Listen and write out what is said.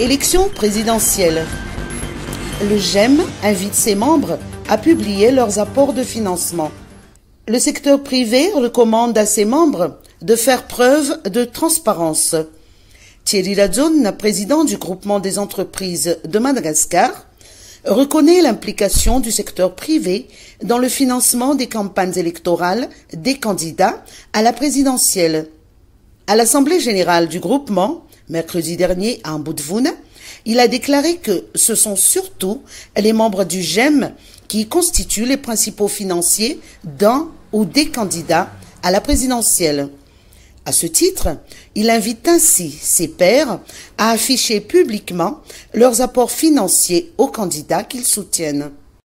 Élection présidentielle. Le GEM invite ses membres à publier leurs apports de financement. Le secteur privé recommande à ses membres de faire preuve de transparence. Thierry Radzone, président du groupement des entreprises de Madagascar, reconnaît l'implication du secteur privé dans le financement des campagnes électorales des candidats à la présidentielle. À l'Assemblée générale du groupement, mercredi dernier à Mbudvoun, il a déclaré que ce sont surtout les membres du GEM qui constituent les principaux financiers d'un ou des candidats à la présidentielle. À ce titre, il invite ainsi ses pairs à afficher publiquement leurs apports financiers aux candidats qu'ils soutiennent.